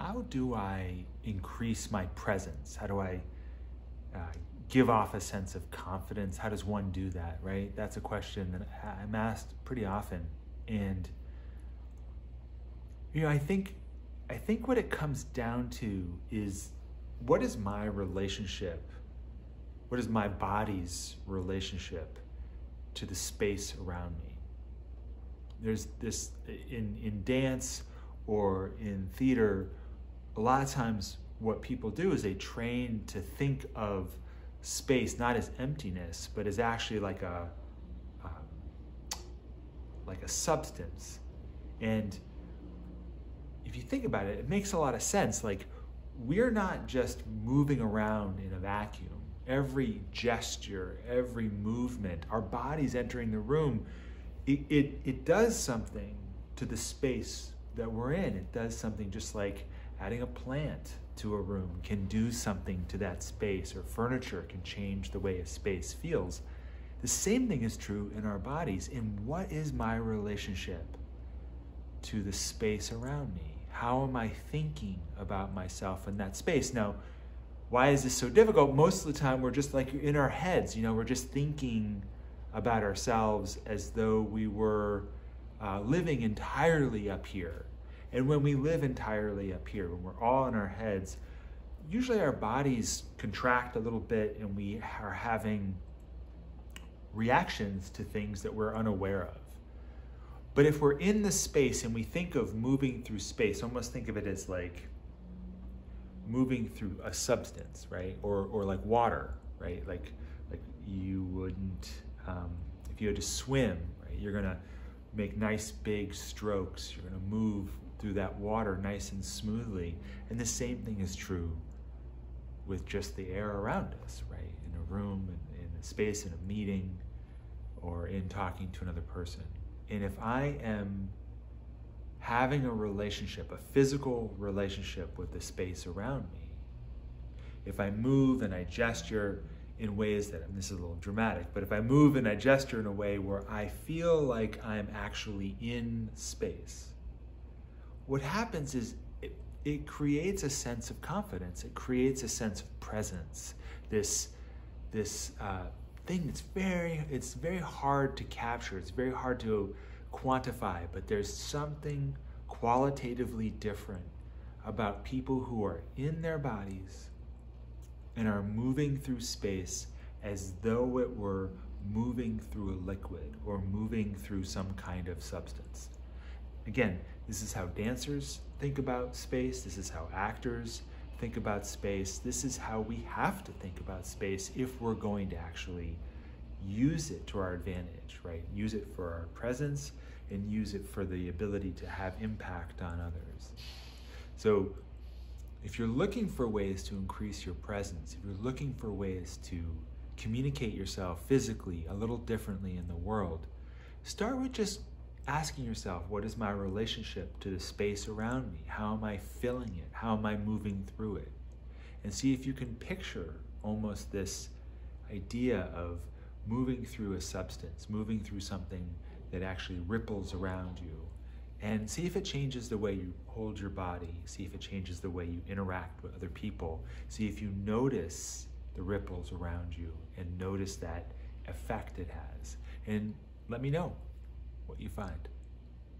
how do I increase my presence? How do I uh, give off a sense of confidence? How does one do that, right? That's a question that I'm asked pretty often. And, you know, I think, I think what it comes down to is what is my relationship? What is my body's relationship to the space around me? There's this in, in dance or in theater, a lot of times what people do is they train to think of space not as emptiness, but as actually like a um, like a substance. And if you think about it, it makes a lot of sense. Like we're not just moving around in a vacuum. Every gesture, every movement, our bodies entering the room, it, it, it does something to the space that we're in. It does something just like adding a plant to a room can do something to that space, or furniture can change the way a space feels. The same thing is true in our bodies. In what is my relationship to the space around me? How am I thinking about myself in that space? Now, why is this so difficult? Most of the time, we're just like in our heads, you know, we're just thinking about ourselves as though we were uh, living entirely up here and when we live entirely up here, when we're all in our heads, usually our bodies contract a little bit and we are having reactions to things that we're unaware of. But if we're in the space and we think of moving through space, almost think of it as like moving through a substance, right? Or, or like water, right? Like, like you wouldn't, um, if you had to swim, right? You're gonna make nice big strokes. You're gonna move through that water nice and smoothly. And the same thing is true with just the air around us, right? In a room, in, in a space, in a meeting, or in talking to another person. And if I am having a relationship, a physical relationship with the space around me, if I move and I gesture in ways that, and this is a little dramatic, but if I move and I gesture in a way where I feel like I'm actually in space, what happens is it, it creates a sense of confidence. It creates a sense of presence. This, this uh, thing that's very, it's very hard to capture. It's very hard to quantify, but there's something qualitatively different about people who are in their bodies and are moving through space as though it were moving through a liquid or moving through some kind of substance. Again, this is how dancers think about space. This is how actors think about space. This is how we have to think about space if we're going to actually use it to our advantage, right? Use it for our presence and use it for the ability to have impact on others. So if you're looking for ways to increase your presence, if you're looking for ways to communicate yourself physically a little differently in the world, start with just asking yourself, what is my relationship to the space around me? How am I filling it? How am I moving through it? And see if you can picture almost this idea of moving through a substance, moving through something that actually ripples around you. And see if it changes the way you hold your body. See if it changes the way you interact with other people. See if you notice the ripples around you and notice that effect it has. And let me know what you find.